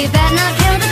You better not kill the